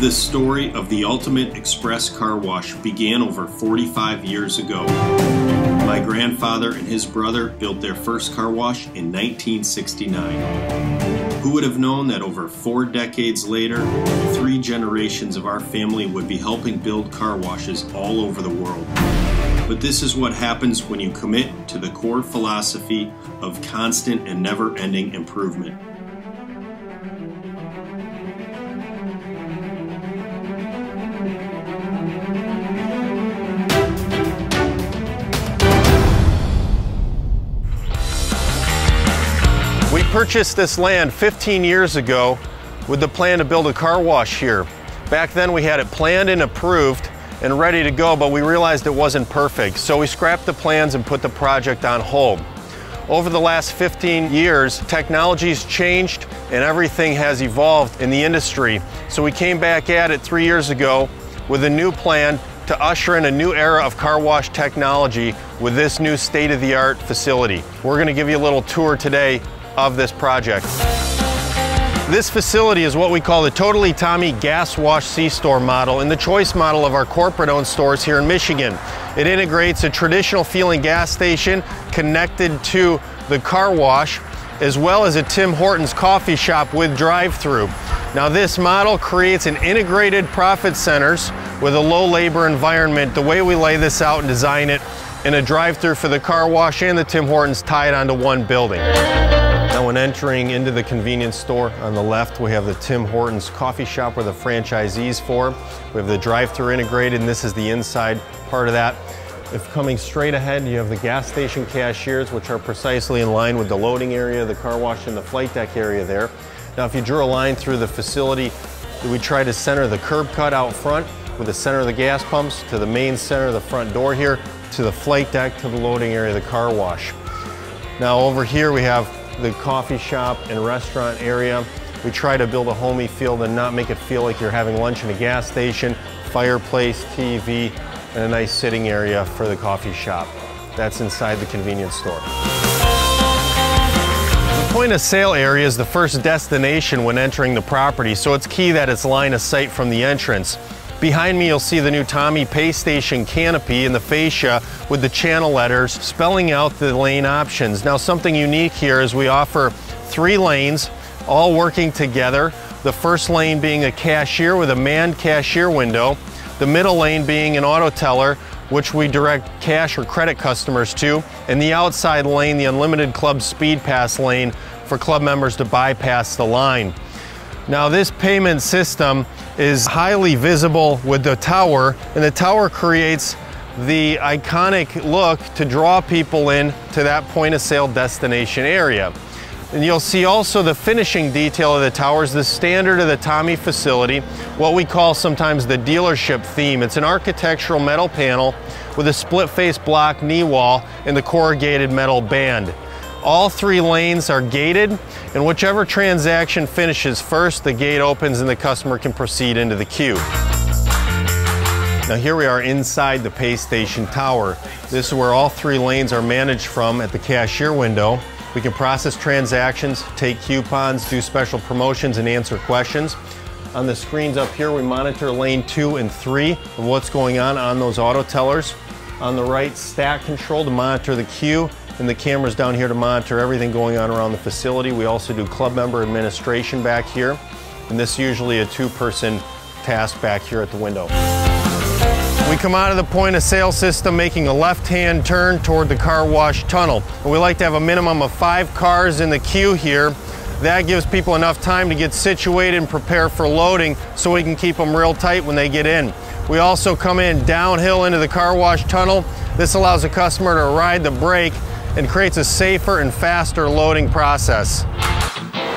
The story of the Ultimate Express Car Wash began over 45 years ago. My grandfather and his brother built their first car wash in 1969. Who would have known that over four decades later, three generations of our family would be helping build car washes all over the world? But this is what happens when you commit to the core philosophy of constant and never ending improvement. Purchased this land 15 years ago with the plan to build a car wash here. Back then we had it planned and approved and ready to go, but we realized it wasn't perfect. So we scrapped the plans and put the project on hold. Over the last 15 years, technology's changed and everything has evolved in the industry. So we came back at it three years ago with a new plan to usher in a new era of car wash technology with this new state-of-the-art facility. We're gonna give you a little tour today of this project. This facility is what we call the Totally Tommy Gas Wash C-Store model and the choice model of our corporate-owned stores here in Michigan. It integrates a traditional feeling gas station connected to the car wash as well as a Tim Hortons coffee shop with drive-through. Now this model creates an integrated profit centers with a low labor environment. The way we lay this out and design it in a drive-through for the car wash and the Tim Hortons tied onto one building. When entering into the convenience store on the left, we have the Tim Hortons coffee shop where the franchisees for. We have the drive-through integrated and this is the inside part of that. If coming straight ahead, you have the gas station cashiers, which are precisely in line with the loading area, the car wash, and the flight deck area there. Now, if you drew a line through the facility, we try to center the curb cut out front with the center of the gas pumps to the main center of the front door here, to the flight deck, to the loading area the car wash. Now over here we have the coffee shop and restaurant area. We try to build a homey feel and not make it feel like you're having lunch in a gas station, fireplace, TV, and a nice sitting area for the coffee shop. That's inside the convenience store. The point of sale area is the first destination when entering the property, so it's key that it's line of sight from the entrance. Behind me, you'll see the new Tommy Pay Station canopy and the fascia with the channel letters spelling out the lane options. Now, something unique here is we offer three lanes, all working together. The first lane being a cashier with a manned cashier window, the middle lane being an auto teller, which we direct cash or credit customers to, and the outside lane, the Unlimited Club Speed Pass lane for club members to bypass the line. Now this payment system is highly visible with the tower and the tower creates the iconic look to draw people in to that point of sale destination area. And you'll see also the finishing detail of the towers, the standard of the Tommy facility, what we call sometimes the dealership theme. It's an architectural metal panel with a split face block knee wall and the corrugated metal band. All three lanes are gated and whichever transaction finishes first, the gate opens and the customer can proceed into the queue. Now here we are inside the pay station tower. This is where all three lanes are managed from at the cashier window. We can process transactions, take coupons, do special promotions, and answer questions. On the screens up here, we monitor lane two and three of what's going on on those auto tellers. On the right, stack control to monitor the queue, and the cameras down here to monitor everything going on around the facility. We also do club member administration back here, and this is usually a two-person task back here at the window. We come out of the point of sale system making a left-hand turn toward the car wash tunnel. And we like to have a minimum of five cars in the queue here. That gives people enough time to get situated and prepare for loading so we can keep them real tight when they get in. We also come in downhill into the car wash tunnel. This allows the customer to ride the brake and creates a safer and faster loading process.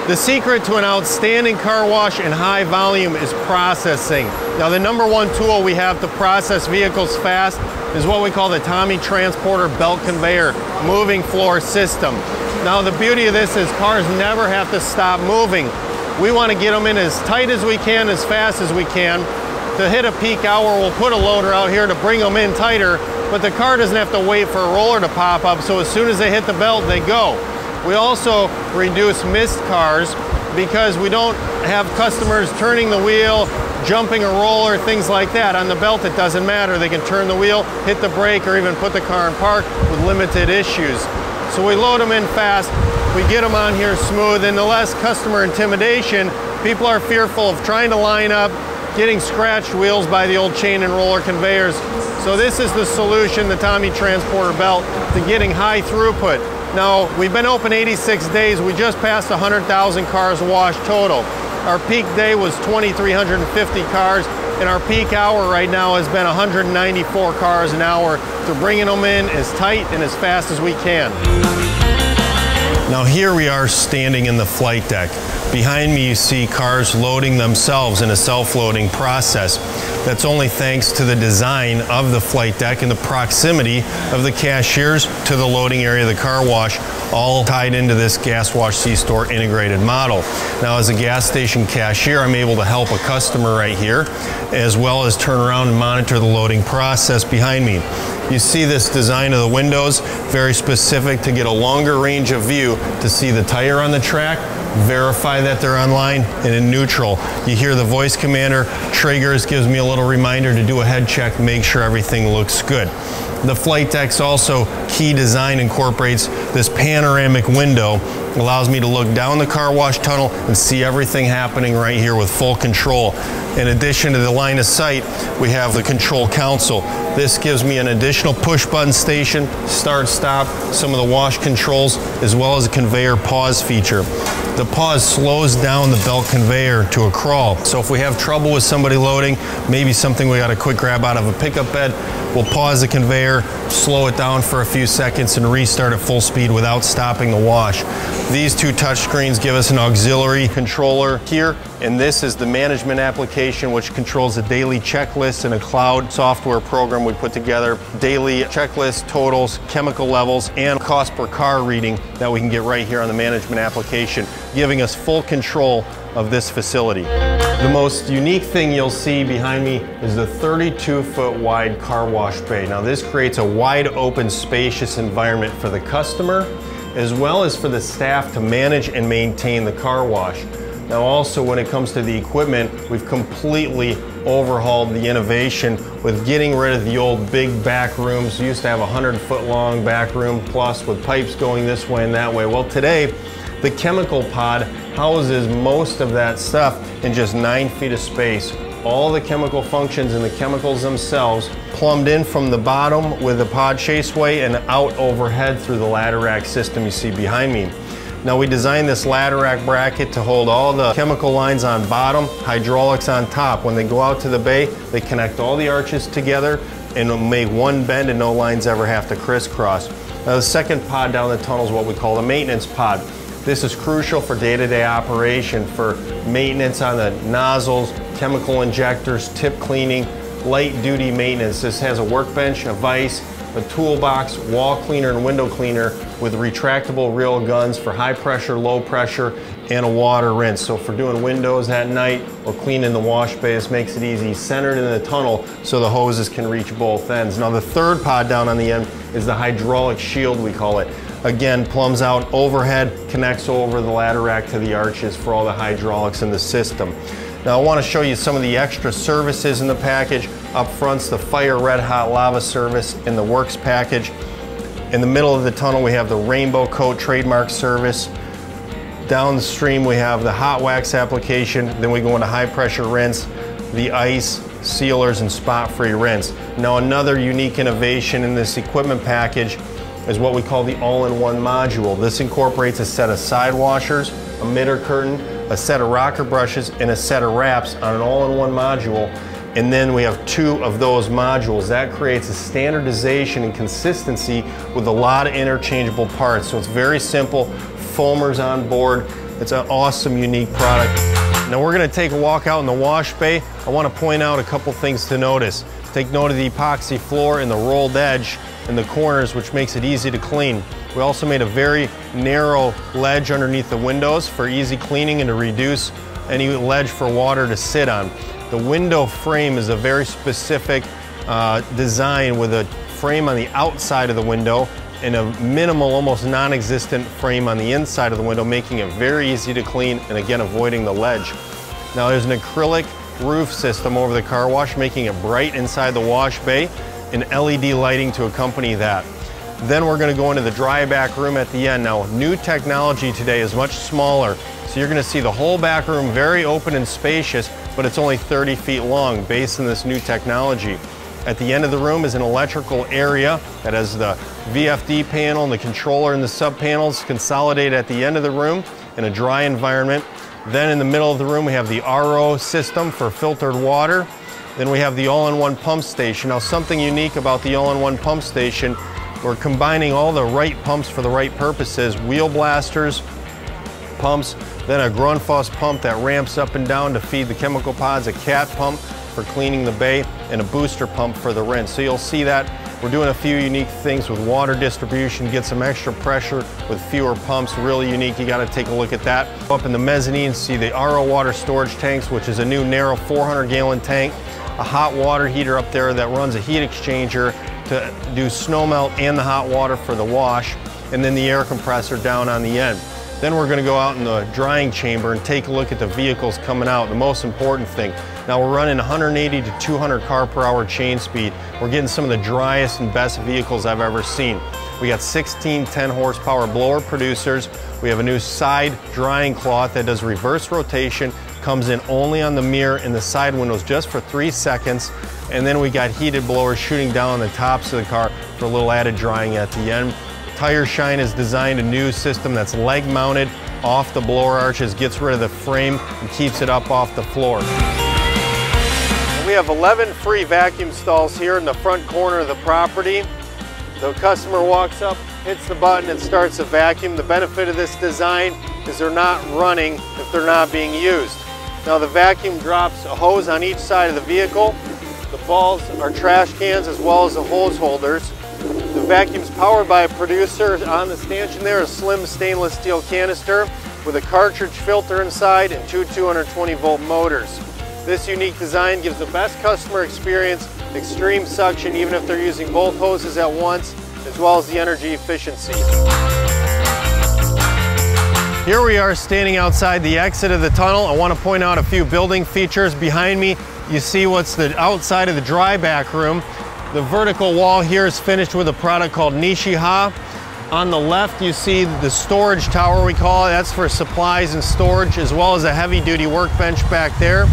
The secret to an outstanding car wash in high volume is processing. Now the number one tool we have to process vehicles fast is what we call the Tommy Transporter Belt Conveyor Moving Floor System. Now the beauty of this is cars never have to stop moving. We want to get them in as tight as we can, as fast as we can. To hit a peak hour, we'll put a loader out here to bring them in tighter, but the car doesn't have to wait for a roller to pop up, so as soon as they hit the belt, they go. We also reduce missed cars because we don't have customers turning the wheel, jumping a roller, things like that. On the belt, it doesn't matter. They can turn the wheel, hit the brake, or even put the car in park with limited issues. So we load them in fast, we get them on here smooth, and the less customer intimidation, people are fearful of trying to line up, getting scratched wheels by the old chain and roller conveyors. So this is the solution, the Tommy Transporter belt, to getting high throughput. Now, we've been open 86 days. We just passed 100,000 cars washed total. Our peak day was 2,350 cars, and our peak hour right now has been 194 cars an hour. So bringing them in as tight and as fast as we can. Now here we are standing in the flight deck. Behind me you see cars loading themselves in a self-loading process. That's only thanks to the design of the flight deck and the proximity of the cashiers to the loading area of the car wash, all tied into this Gas Wash C-Store integrated model. Now as a gas station cashier, I'm able to help a customer right here, as well as turn around and monitor the loading process behind me. You see this design of the windows, very specific to get a longer range of view to see the tire on the track, verify that they're online and in neutral. You hear the voice commander triggers, gives me a little reminder to do a head check, make sure everything looks good. The flight deck's also key design incorporates this panoramic window allows me to look down the car wash tunnel and see everything happening right here with full control. In addition to the line of sight, we have the control console. This gives me an additional push button station, start, stop, some of the wash controls, as well as a conveyor pause feature. The pause slows down the belt conveyor to a crawl. So if we have trouble with somebody loading, maybe something we got a quick grab out of a pickup bed, we'll pause the conveyor, slow it down for a few seconds and restart at full speed without stopping the wash. These two touchscreens give us an auxiliary controller here, and this is the management application which controls a daily checklist and a cloud software program we put together. Daily checklist, totals, chemical levels, and cost per car reading that we can get right here on the management application, giving us full control of this facility. The most unique thing you'll see behind me is the 32 foot wide car wash bay. Now this creates a wide open spacious environment for the customer as well as for the staff to manage and maintain the car wash. Now also when it comes to the equipment, we've completely overhauled the innovation with getting rid of the old big back rooms. We used to have a 100 foot long back room plus with pipes going this way and that way. Well today, the chemical pod houses most of that stuff in just nine feet of space. All the chemical functions and the chemicals themselves plumbed in from the bottom with the pod chaseway and out overhead through the ladder rack system you see behind me. Now we designed this ladder rack bracket to hold all the chemical lines on bottom, hydraulics on top. When they go out to the bay, they connect all the arches together and make one bend and no lines ever have to crisscross. Now the second pod down the tunnel is what we call the maintenance pod. This is crucial for day-to-day -day operation for maintenance on the nozzles, chemical injectors, tip cleaning, light duty maintenance. This has a workbench, a vise, a toolbox, wall cleaner, and window cleaner with retractable reel guns for high pressure, low pressure, and a water rinse. So for doing windows at night or cleaning the wash bay, this makes it easy. Centered in the tunnel so the hoses can reach both ends. Now the third pod down on the end is the hydraulic shield, we call it. Again, plumbs out overhead, connects over the ladder rack to the arches for all the hydraulics in the system. Now I want to show you some of the extra services in the package. Up front's the Fire Red Hot Lava service in the Works package. In the middle of the tunnel we have the Rainbow Coat trademark service. Downstream we have the hot wax application, then we go into high pressure rinse, the ice, sealers, and spot free rinse. Now another unique innovation in this equipment package is what we call the all-in-one module. This incorporates a set of side washers, a mitter curtain, a set of rocker brushes, and a set of wraps on an all-in-one module. And then we have two of those modules. That creates a standardization and consistency with a lot of interchangeable parts. So it's very simple, foamers on board. It's an awesome, unique product. Now we're gonna take a walk out in the wash bay. I wanna point out a couple things to notice. Take note of the epoxy floor and the rolled edge in the corners, which makes it easy to clean. We also made a very narrow ledge underneath the windows for easy cleaning and to reduce any ledge for water to sit on. The window frame is a very specific uh, design with a frame on the outside of the window and a minimal, almost non-existent frame on the inside of the window, making it very easy to clean and again, avoiding the ledge. Now there's an acrylic roof system over the car wash, making it bright inside the wash bay and LED lighting to accompany that. Then we're gonna go into the dry back room at the end. Now, new technology today is much smaller, so you're gonna see the whole back room very open and spacious, but it's only 30 feet long based on this new technology. At the end of the room is an electrical area that has the VFD panel and the controller and the sub panels consolidated at the end of the room in a dry environment. Then in the middle of the room we have the RO system for filtered water. Then we have the all-in-one pump station. Now something unique about the all-in-one pump station, we're combining all the right pumps for the right purposes, wheel blasters, pumps, then a Grundfos pump that ramps up and down to feed the chemical pods, a cat pump for cleaning the bay, and a booster pump for the rinse. So you'll see that we're doing a few unique things with water distribution, get some extra pressure with fewer pumps, really unique. You gotta take a look at that. Up in the mezzanine, see the RO water storage tanks, which is a new narrow 400 gallon tank, a hot water heater up there that runs a heat exchanger to do snow melt and the hot water for the wash, and then the air compressor down on the end. Then we're gonna go out in the drying chamber and take a look at the vehicles coming out, the most important thing. Now we're running 180 to 200 car per hour chain speed. We're getting some of the driest and best vehicles I've ever seen. We got 16 10 horsepower blower producers. We have a new side drying cloth that does reverse rotation, comes in only on the mirror and the side windows just for three seconds. And then we got heated blowers shooting down on the tops of the car for a little added drying at the end. Tire Shine has designed a new system that's leg mounted off the blower arches, gets rid of the frame and keeps it up off the floor. We have 11 free vacuum stalls here in the front corner of the property. The customer walks up, hits the button and starts a vacuum. The benefit of this design is they're not running if they're not being used. Now the vacuum drops a hose on each side of the vehicle. The balls are trash cans as well as the hose holders. Vacuum's powered by a producer on the stanchion there, a slim stainless steel canister with a cartridge filter inside and two 220 volt motors. This unique design gives the best customer experience, extreme suction even if they're using both hoses at once, as well as the energy efficiency. Here we are standing outside the exit of the tunnel. I want to point out a few building features behind me. You see what's the outside of the dry back room. The vertical wall here is finished with a product called Nichiha. On the left, you see the storage tower, we call it. That's for supplies and storage, as well as a heavy-duty workbench back there.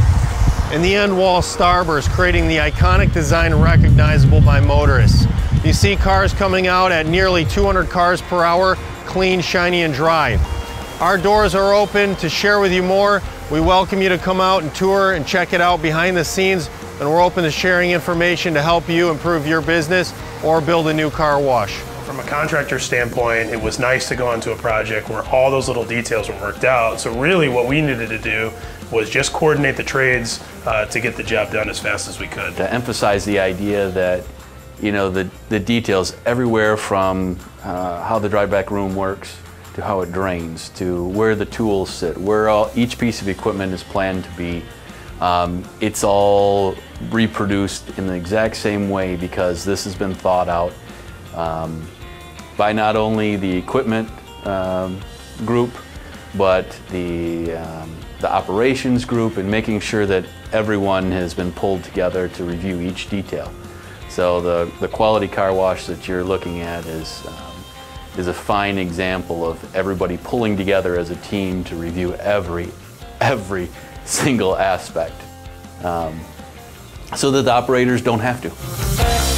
And the end wall starburst, creating the iconic design recognizable by motorists. You see cars coming out at nearly 200 cars per hour, clean, shiny, and dry. Our doors are open to share with you more. We welcome you to come out and tour and check it out behind the scenes and we're open to sharing information to help you improve your business or build a new car wash. From a contractor standpoint, it was nice to go into a project where all those little details were worked out. So really what we needed to do was just coordinate the trades uh, to get the job done as fast as we could. To emphasize the idea that you know the, the details everywhere from uh, how the dry back room works to how it drains to where the tools sit, where all, each piece of equipment is planned to be. Um, it's all reproduced in the exact same way because this has been thought out um, by not only the equipment um, group, but the, um, the operations group and making sure that everyone has been pulled together to review each detail. So the, the quality car wash that you're looking at is, um, is a fine example of everybody pulling together as a team to review every, every single aspect. Um, so that the operators don't have to.